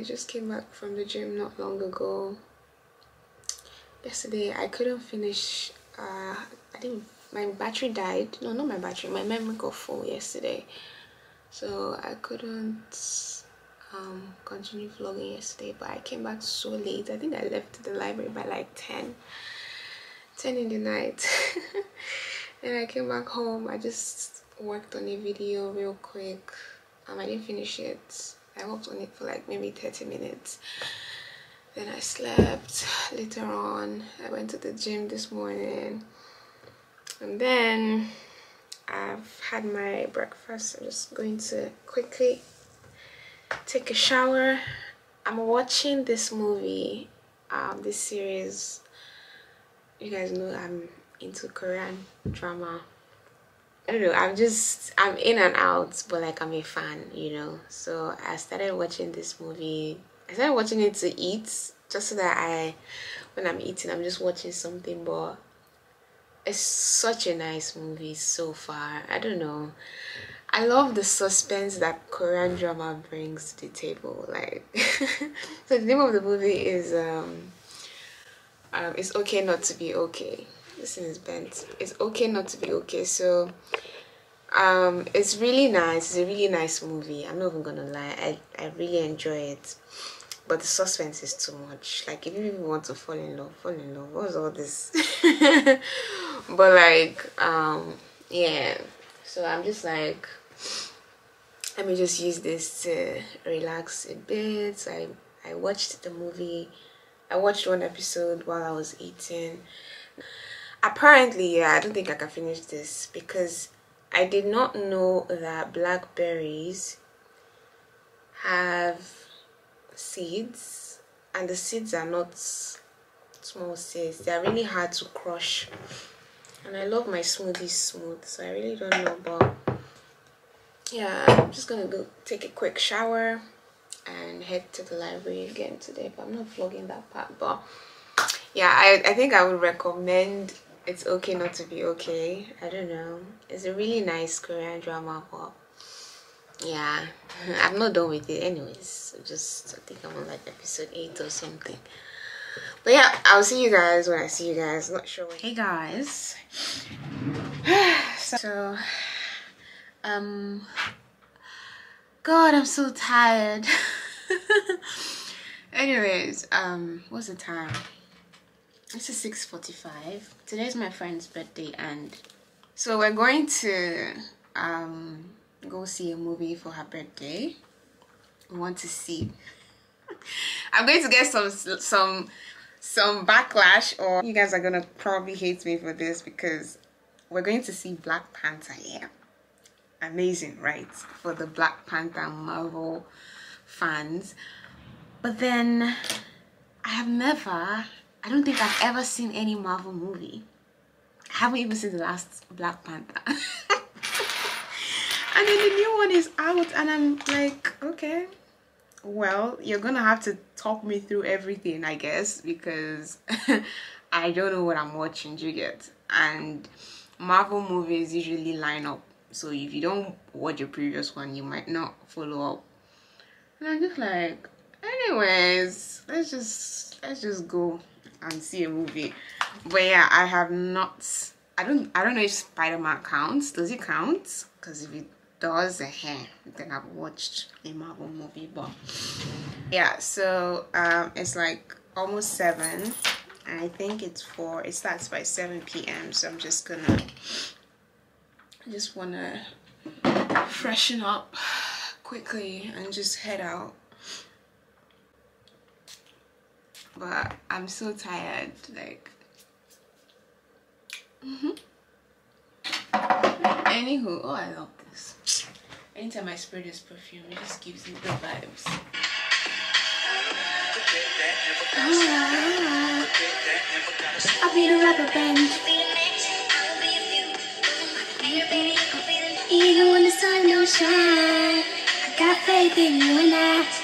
I just came back from the gym not long ago. Yesterday I couldn't finish uh I think my battery died. No, not my battery, my memory got full yesterday. So I couldn't um continue vlogging yesterday but I came back so late. I think I left the library by like 10 10 in the night. and I came back home. I just worked on a video real quick. Um I didn't finish it I worked on it for like maybe 30 minutes. Then I slept. Later on, I went to the gym this morning. And then I've had my breakfast. I'm just going to quickly take a shower. I'm watching this movie, um, this series. You guys know I'm into Korean drama I don't know, I'm just, I'm in and out, but like I'm a fan, you know. So I started watching this movie. I started watching it to eat, just so that I, when I'm eating, I'm just watching something, but it's such a nice movie so far. I don't know. I love the suspense that Korean drama brings to the table. Like, so the name of the movie is um, um, "It's Okay Not to Be Okay." This thing is bent it's okay not to be okay so um it's really nice. It's a really nice movie. I'm not even gonna lie. I i really enjoy it. But the suspense is too much. Like if you want to fall in love fall in love. What's all this? But like um yeah. So i'm just like let me just use this to relax a bit. I i watched the movie. I watched one episode while i was eating apparently yeah i don't think i can finish this because i did not know that blackberries have seeds and the seeds are not small seeds. They are really hard to crush. And i love my smoothies smooth so i really don't know but yeah i'm just gonna go take a quick shower and head to the library again today but i'm not vlogging that part but yeah i i think i would recommend it's okay not to be okay. I don't know. It's a really nice korean drama but yeah i'm not done with it anyways. Just i think i'm on like episode 8 or something. But yeah i'll see you guys when i see you guys. Not sure when. hey guys. So um god i'm so tired. Anyways um what's the time this is 6.45 today's my friend's birthday and so we're going to um go see a movie for her birthday. We want to see. I'm going to get some some some backlash or you guys are gonna probably hate me for this because we're going to see black panther yeah. Amazing right for the black panther marvel fans. But then i have never I don't think I've ever seen any Marvel movie. I haven't even seen the last Black Panther. and then the new one is out and I'm like, okay, well, you're gonna have to talk me through everything, I guess, because I don't know what I'm watching, you get? And Marvel movies usually line up. So if you don't watch your previous one, you might not follow up. And I'm just like, anyways, let's just let's just go and see a movie. But yeah i have not i don't i don't know if spider-man counts. Does it count? Because if it does then i've watched a marvel movie but yeah so um it's like almost seven i think it's four it starts by 7 p.m so i'm just gonna I just want to freshen up quickly and just head out but I'm so tired like mm -hmm. anywho oh I love this. Anytime I spray this perfume it just gives me the vibes. I'll be the rubber band. Even when the sun don't shine I got faith in you and I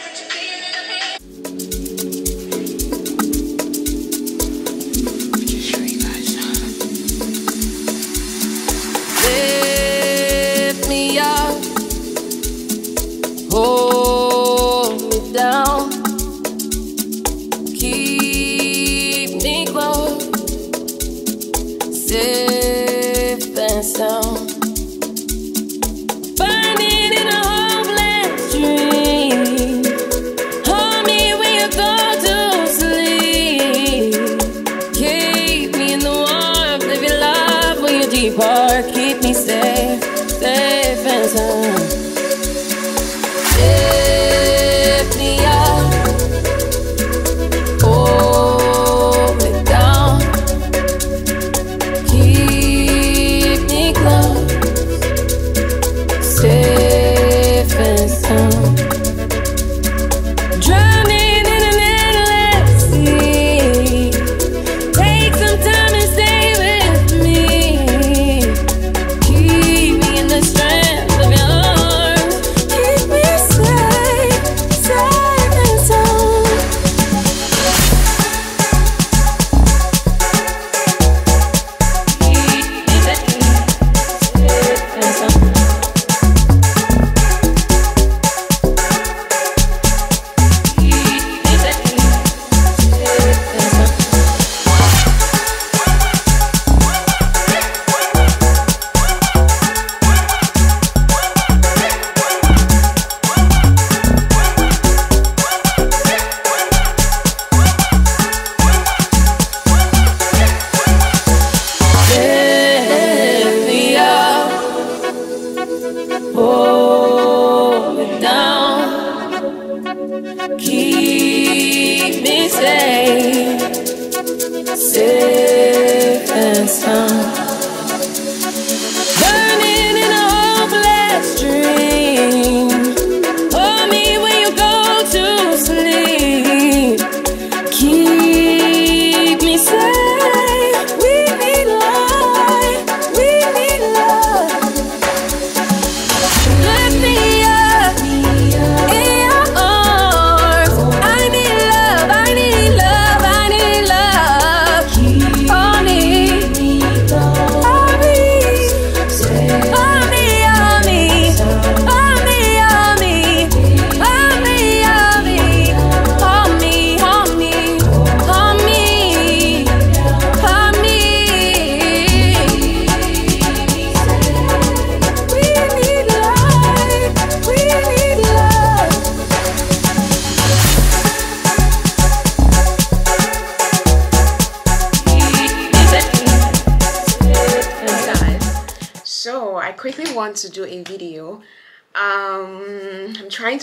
sun.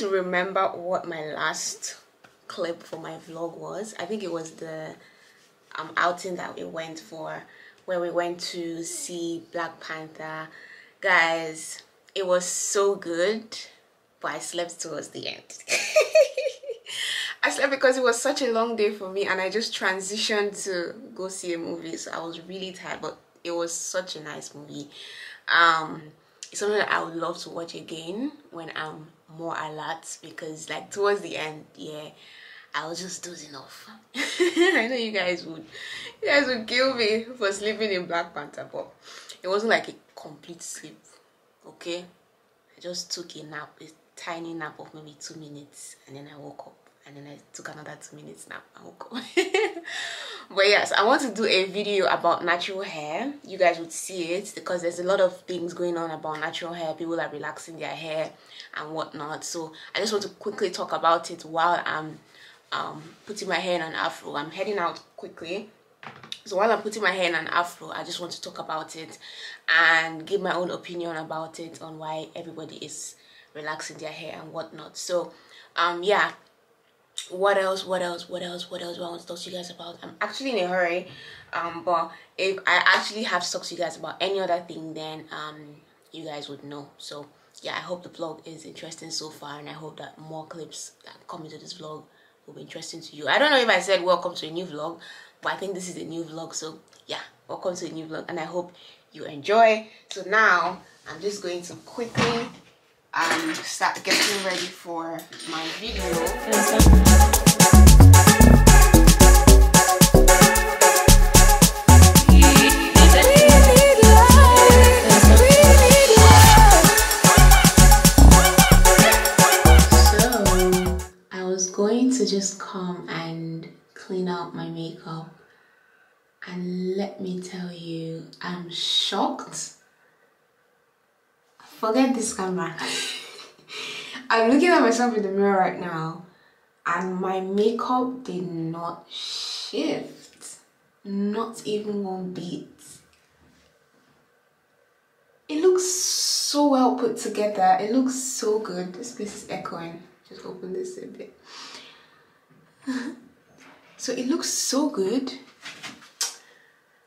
To remember what my last clip for my vlog was. I think it was the um outing that we went for where we went to see black panther. Guys it was so good but i slept towards the end. I slept because it was such a long day for me and I just transitioned to go see a movie so I was really tired but it was such a nice movie. Um it's something that I would love to watch again when I'm more alert because like towards the end yeah I was just dozing off. I know you guys would you guys would kill me for sleeping in Black Panther but it wasn't like a complete sleep okay? I just took a nap a tiny nap of maybe two minutes and then I woke up and then I took another two minutes now and woke up. but yes, I want to do a video about natural hair. You guys would see it because there's a lot of things going on about natural hair. People are relaxing their hair and whatnot. So I just want to quickly talk about it while I'm um, putting my hair in an afro. I'm heading out quickly. So while I'm putting my hair in an afro, I just want to talk about it and give my own opinion about it on why everybody is relaxing their hair and whatnot. So um yeah, what else what else what else what else do i want to talk to you guys about? I'm actually in a hurry um but if i actually have to talk to you guys about any other thing then um you guys would know. So yeah i hope the vlog is interesting so far and i hope that more clips that come into this vlog will be interesting to you. I don't know if i said welcome to a new vlog but i think this is a new vlog. So yeah welcome to a new vlog and i hope you enjoy. So now i'm just going to quickly um start getting ready for my video So I was going to just come and clean out my makeup and let me tell you, I'm shocked. Forget this camera. I'm looking at myself in the mirror right now and my makeup did not shift. Not even one beat. It looks so well put together. It looks so good. This place is echoing. Just open this a bit. so it looks so good.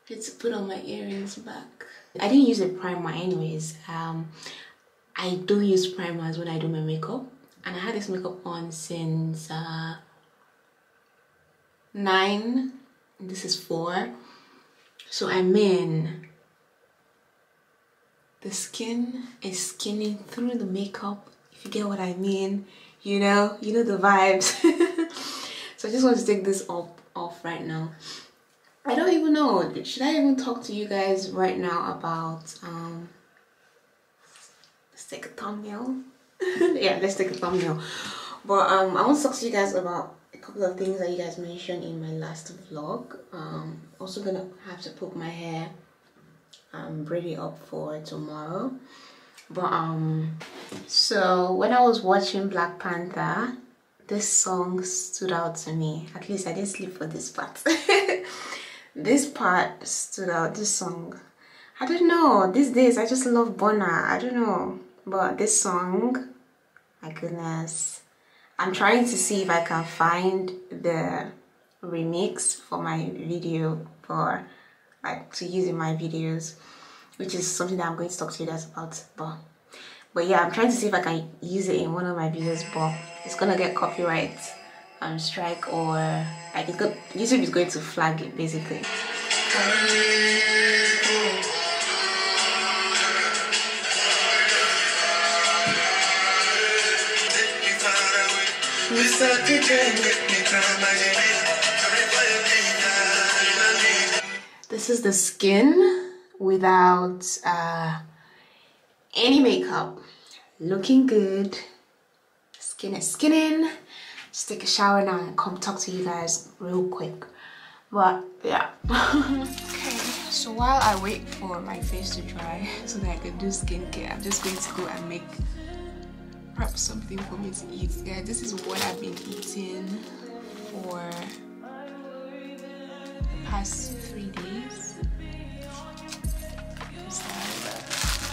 Let's put on my earrings back. I didn't use a primer anyways. Um, I do use primers when I do my makeup. And I had this makeup on since uh, 9. This is 4. So I'm in the skin is skinning through the makeup if you get what i mean you know you know the vibes so i just want to take this off off right now i don't even know. Should i even talk to you guys right now about um let's take a thumbnail yeah let's take a thumbnail but um i want to talk to you guys about a couple of things that you guys mentioned in my last vlog. Um also gonna have to put my hair I'm ready up for tomorrow. But um so when I was watching Black Panther this song stood out to me. At least I didn't sleep for this part this part stood out this song. I don't know these days I just love Burna I don't know but this song my goodness. I'm trying to see if I can find the remix for my video for like to use in my videos which is something that I'm going to talk to you guys about but but yeah I'm trying to see if I can use it in one of my videos but it's gonna get copyright um strike or YouTube is going to flag it basically This is the skin without uh, any makeup. Looking good. Skin is skinning. Take a shower now and come talk to you guys real quick. But yeah. okay, so while I wait for my face to dry so that I can do skincare, I'm just going to go and make prep something for me to eat. Yeah, this is what I've been eating for the past three days.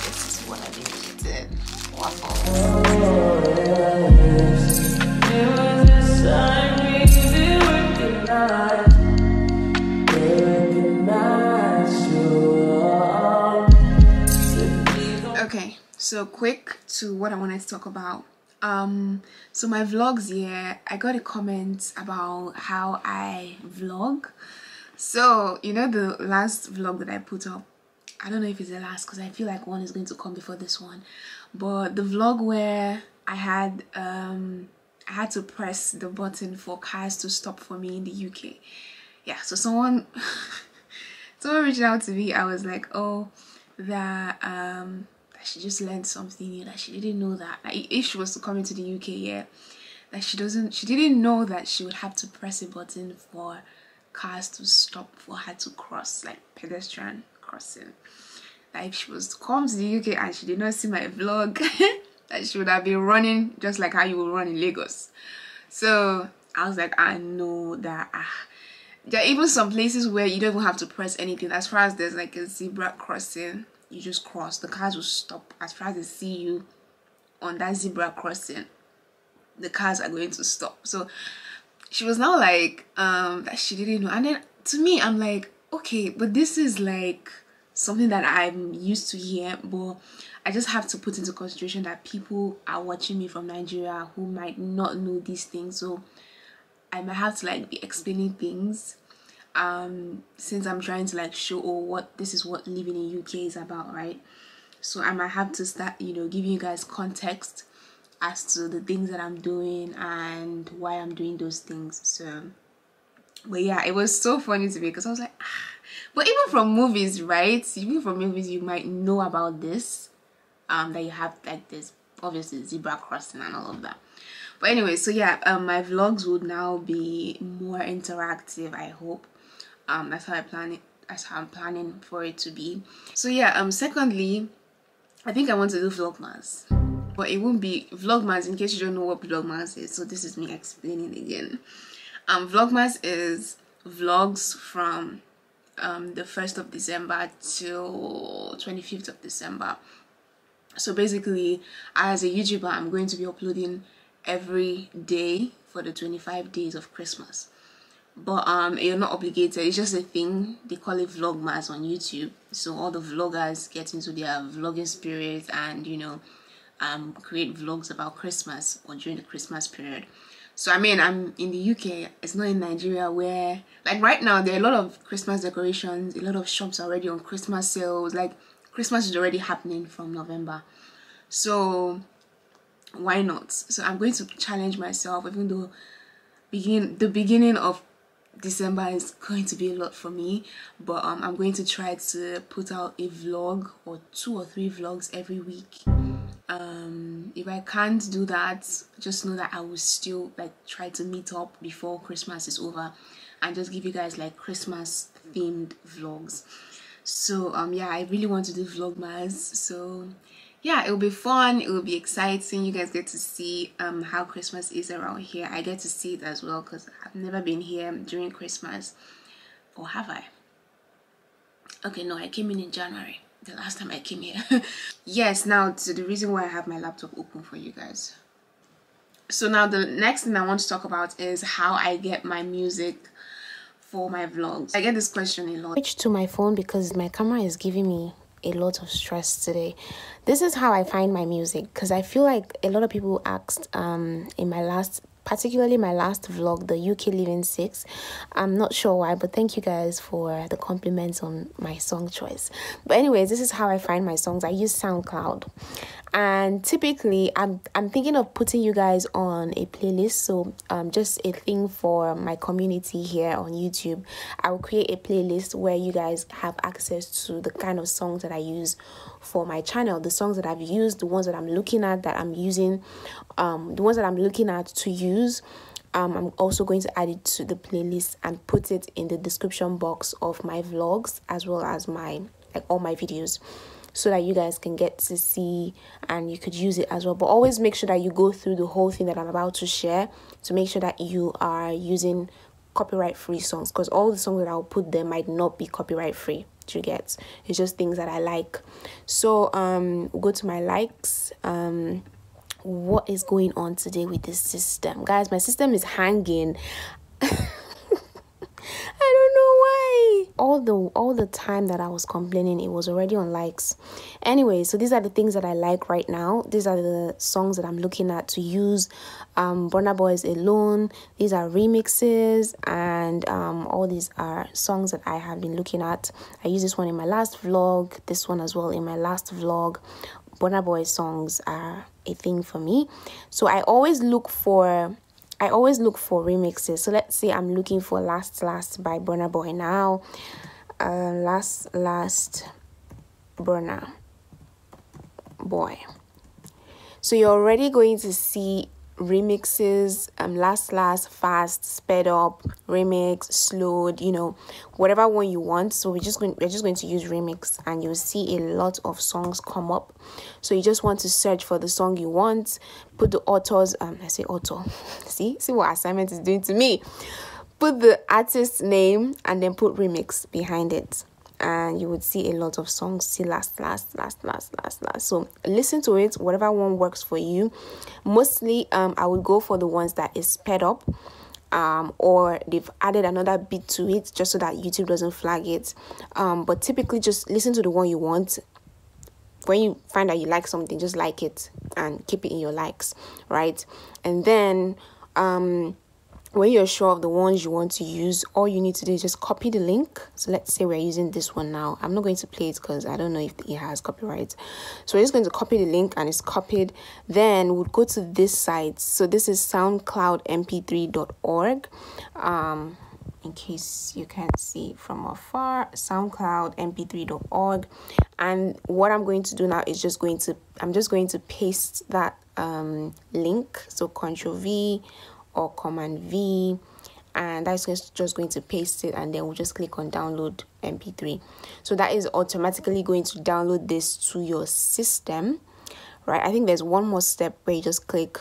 This is what I've been eating. Waffles. So quick to what I wanted to talk about. Um, so my vlogs here, I got a comment about how I vlog. So, you know the last vlog that I put up, I don't know if it's the last because I feel like one is going to come before this one. But the vlog where I had um I had to press the button for cars to stop for me in the UK. Yeah, so someone someone reached out to me. I was like, oh, that um she just learned something new that she didn't know that like, if she was to come into the UK, yeah, that she doesn't she didn't know that she would have to press a button for cars to stop for her to cross like pedestrian crossing. like if she was to come to the UK and she did not see my vlog, that she would have been running just like how you would run in Lagos. So I was like, I know that. Ah, there are even some places where you don't even have to press anything. As far as there's like a zebra crossing, you just cross. The cars will stop as far as they see you on that zebra crossing. The cars are going to stop. So she was now like um that she didn't know and then to me i'm like okay but this is like something that i'm used to here but i just have to put into consideration that people are watching me from nigeria who might not know these things so i might have to like be explaining things um since i'm trying to like show oh what this is what living in uk is about right so i might have to start you know giving you guys context as to the things that I'm doing and why I'm doing those things. So, but yeah, it was so funny to me because I was like, ah. but even from movies, right? Even from movies, you might know about this. Um, that you have like this obviously zebra crossing and all of that. But anyway, so yeah, um, my vlogs would now be more interactive. I hope. Um, that's how I plan it. that's how I'm planning for it to be. So yeah, um secondly, I think I want to do vlogmas. But it won't be vlogmas in case you don't know what vlogmas is. So this is me explaining again. Um vlogmas is vlogs from um the 1st of December till 25th of December. So basically, as a YouTuber, I'm going to be uploading every day for the 25 days of Christmas but um you're not obligated. It's just a thing. They call it vlogmas on youtube. So all the vloggers get into their vlogging spirit and you know um create vlogs about christmas or during the christmas period. So i mean i'm in the uk it's not in nigeria where like right now there are a lot of christmas decorations. A lot of shops already on christmas sales. Like christmas is already happening from november. So why not? So i'm going to challenge myself even though begin the beginning of December is going to be a lot for me, but um, I'm going to try to put out a vlog or two or three vlogs every week. Um, if I can't do that, just know that I will still like try to meet up before Christmas is over and just give you guys like Christmas themed vlogs. So um, yeah, I really want to do vlogmas. So yeah, it will be fun. It will be exciting. You guys get to see um, how Christmas is around here. I get to see it as well because I've never been here during Christmas. Or have I? Okay, no, I came in in January. The last time I came here. yes, now to the reason why I have my laptop open for you guys. So now the next thing I want to talk about is how I get my music for my vlogs. I get this question a lot. Switch to my phone because my camera is giving me a lot of stress today. This is how I find my music because I feel like a lot of people asked um in my last particularly my last vlog the uk living six. I'm not sure why but thank you guys for the compliments on my song choice. But anyways this is how i find my songs. I use soundcloud. And typically i'm i'm thinking of putting you guys on a playlist. So um just a thing for my community here on youtube. I will create a playlist where you guys have access to the kind of songs that i use for my channel. The songs that i've used the ones that i'm looking at that i'm using um the ones that i'm looking at to use um, I'm also going to add it to the playlist and put it in the description box of my vlogs as well as my like all my videos so that you guys can get to see and you could use it as well. But always make sure that you go through the whole thing that i'm about to share to make sure that you are using copyright free songs because all the songs that i'll put there might not be copyright free you get? It's just things that i like. So um go to my likes um what is going on today with this system guys my system is hanging I don't know why. All the all the time that I was complaining, it was already on likes. Anyway, so these are the things that I like right now. These are the songs that I'm looking at to use. Um, Burna Boy's Alone. These are remixes, and um, all these are songs that I have been looking at. I used this one in my last vlog. This one as well in my last vlog. Burna Boy songs are a thing for me. So I always look for I always look for remixes. So let's say I'm looking for Last Last by Burna Boy now. Uh, last Last Burna Boy. So you're already going to see remixes um last last fast sped up remix slowed you know whatever one you want. So we're just going we're just going to use remix and you'll see a lot of songs come up. So you just want to search for the song you want put the authors um i say author see see what assignment is doing to me. Put the artist name and then put remix behind it and you would see a lot of songs see last last last last last last. So listen to it whatever one works for you. Mostly um i would go for the ones that is sped up um or they've added another bit to it just so that youtube doesn't flag it. Um but typically just listen to the one you want. When you find that you like something just like it and keep it in your likes right? And then um when you're sure of the ones you want to use all you need to do is just copy the link. So let's say we're using this one now. I'm not going to play it because i don't know if it has copyright. So we're just going to copy the link and it's copied. Then we'll go to this site. So this is soundcloudmp3.org um in case you can't see from afar soundcloudmp3.org and what i'm going to do now is just going to i'm just going to paste that um link. So control v or command V and that's just going to paste it and then we'll just click on download mp3 so that is automatically going to download this to your system right? I think there's one more step where you just click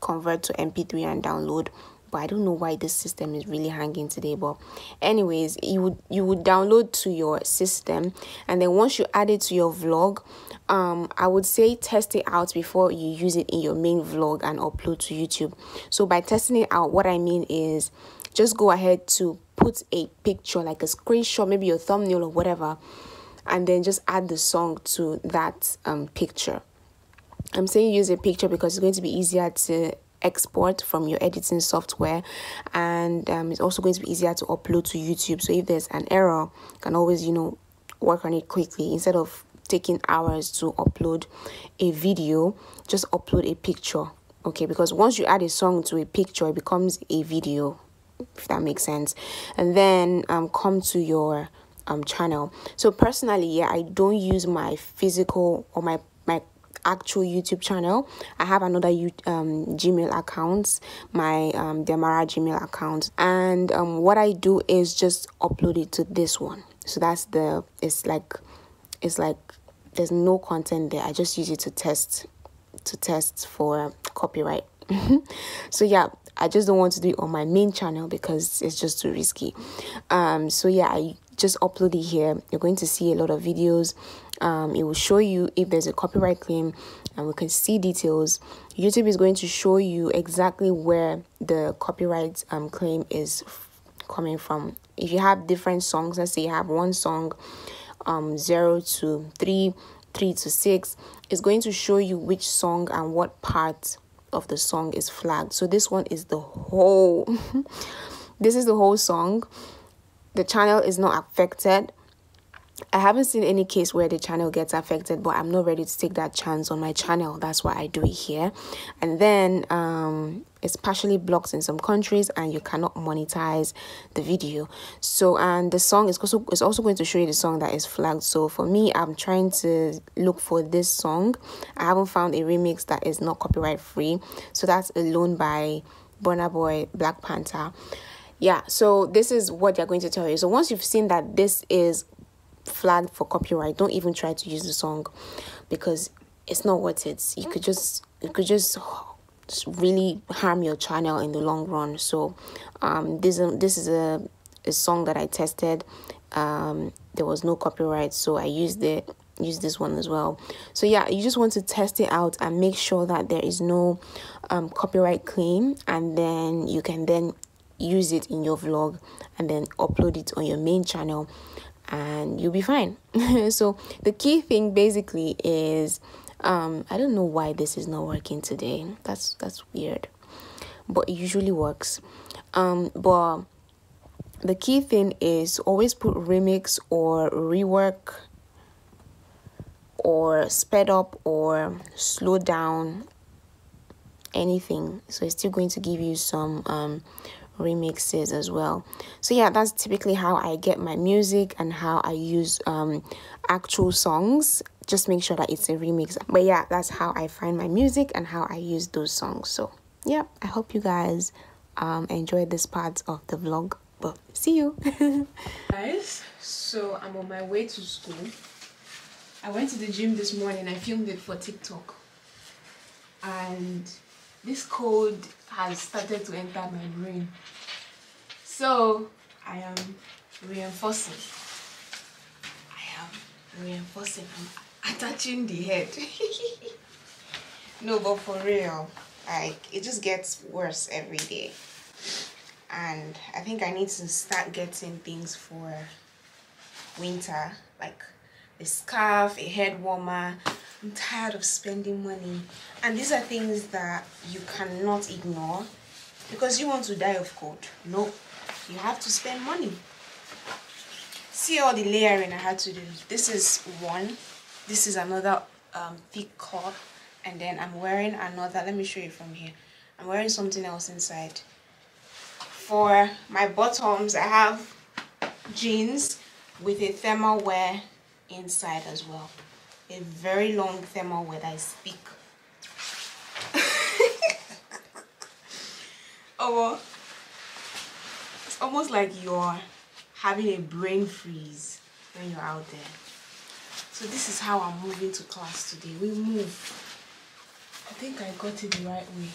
convert to mp3 and download but i don't know why this system is really hanging today but anyways you would you would download to your system and then once you add it to your vlog um i would say test it out before you use it in your main vlog and upload to youtube. So by testing it out what i mean is just go ahead to put a picture like a screenshot maybe your thumbnail or whatever and then just add the song to that um, picture. I'm saying use a picture because it's going to be easier to export from your editing software. And um, it's also going to be easier to upload to youtube. So if there's an error you can always you know work on it quickly. Instead of taking hours to upload a video just upload a picture okay? Because once you add a song to a picture it becomes a video if that makes sense. And then um come to your um channel. So personally yeah i don't use my physical or my my actual youtube channel. I have another um gmail account my um demarah gmail account. And um what i do is just upload it to this one. So that's the it's like it's like there's no content there. I just use it to test to test for copyright. So yeah i just don't want to do it on my main channel because it's just too risky. Um so yeah i just upload it here. You're going to see a lot of videos um it will show you if there's a copyright claim and we can see details. Youtube is going to show you exactly where the copyright um claim is coming from. If you have different songs let's say you have one song um 0 to 3 3 to 6 is going to show you which song and what part of the song is flagged. So this one is the whole this is the whole song. The channel is not affected I haven't seen any case where the channel gets affected, but I'm not ready to take that chance on my channel. That's why I do it here. And then um, it's partially blocked in some countries, and you cannot monetize the video. So, and the song is also is also going to show you the song that is flagged. So for me, I'm trying to look for this song. I haven't found a remix that is not copyright free. So that's Alone by Burna Boy, Black Panther yeah so this is what they're going to tell you so once you've seen that this is flagged for copyright. Don't even try to use the song because it's not worth it. You could just you could just really harm your channel in the long run. So um this this is a, a song that i tested. Um there was no copyright so i used it use this one as well. So yeah you just want to test it out and make sure that there is no um, copyright claim and then you can then use it in your vlog and then upload it on your main channel and you'll be fine. So the key thing basically is um i don't know why this is not working today. That's that's weird. But it usually works. Um but the key thing is always put remix or rework or sped up or slow down anything. So it's still going to give you some um remixes as well. So yeah that's typically how i get my music and how i use um actual songs. Just make sure that it's a remix. But yeah that's how i find my music and how i use those songs. So yeah i hope you guys um enjoyed this part of the vlog. But see you. Guys so i'm on my way to school. I went to the gym this morning. I filmed it for tiktok. And this cold has started to enter my brain. So I am reinforcing. I am reinforcing. I'm attaching the head. no, but for real, like it just gets worse every day. And I think I need to start getting things for winter, like a scarf, a head warmer, I'm tired of spending money. And these are things that you cannot ignore because you want to die of cold. No, you have to spend money. See all the layering I had to do. This is one. This is another um, thick cut. And then I'm wearing another. Let me show you from here. I'm wearing something else inside. For my bottoms, I have jeans with a thermal wear inside as well a very long thermal when I speak. oh, it's almost like you're having a brain freeze when you're out there. So this is how i'm moving to class today. We move. I think i got it the right way.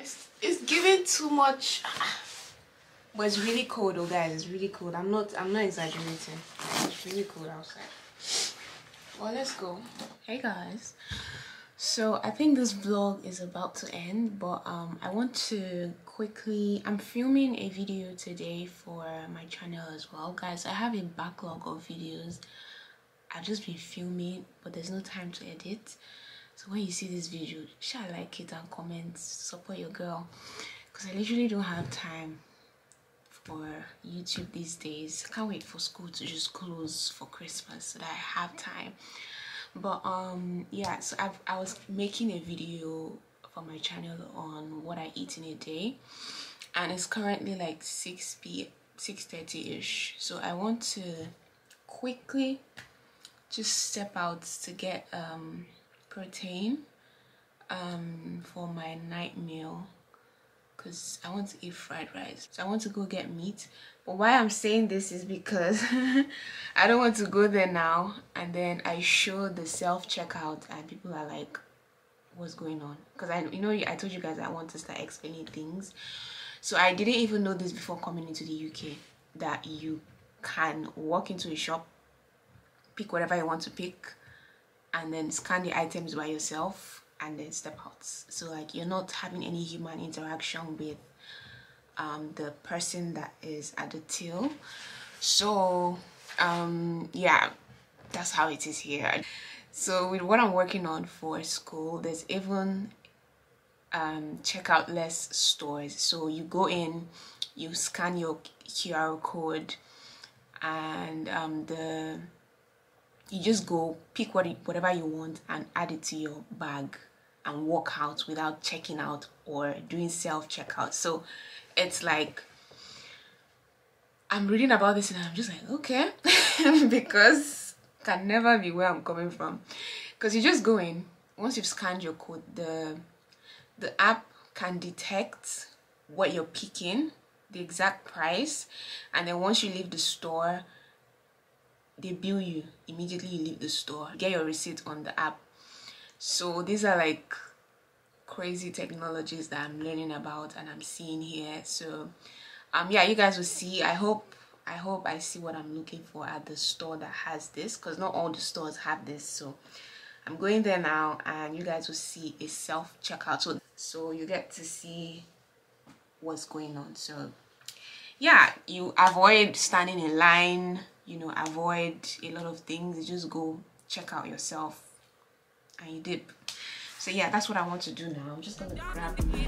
It's, it's giving too much but it's really cold oh guys. It's really cold. I'm not i'm not exaggerating. It's really cold outside well let's go. Hey guys. So i think this vlog is about to end but um i want to quickly i'm filming a video today for my channel as well. Guys i have a backlog of videos. I've just been filming but there's no time to edit. So when you see this video share like it and comment. Support your girl. Because i literally don't have time for youtube these days. I can't wait for school to just close for christmas so that i have time. But um yeah so I've, i was making a video for my channel on what i eat in a day. And it's currently like 6 p 6 30 ish so i want to quickly just step out to get um protein um for my night meal because I want to eat fried rice. So I want to go get meat. But why I'm saying this is because I don't want to go there now and then I show the self-checkout and people are like, what's going on? Because I, you know, I told you guys I want to start explaining things. So I didn't even know this before coming into the UK that you can walk into a shop, pick whatever you want to pick, and then scan the items by yourself and then step out. So like you're not having any human interaction with um, the person that is at the till. So um, yeah that's how it is here. So with what i'm working on for school there's even um, checkout less stores. So you go in you scan your qr code and um, the you just go pick what whatever you want and add it to your bag and walk out without checking out or doing self checkout so it's like i'm reading about this and i'm just like okay. Because can never be where i'm coming from. Because you just go in once you've scanned your code the the app can detect what you're picking the exact price and then once you leave the store they bill you immediately you leave the store. Get your receipt on the app so these are like crazy technologies that i'm learning about and i'm seeing here. So um yeah you guys will see. I hope i hope i see what i'm looking for at the store that has this because not all the stores have this. So i'm going there now and you guys will see a self checkout so so you get to see what's going on. So yeah you avoid standing in line you know avoid a lot of things. You just go check out yourself and you dip so yeah that's what i want to do now. I'm just gonna grab my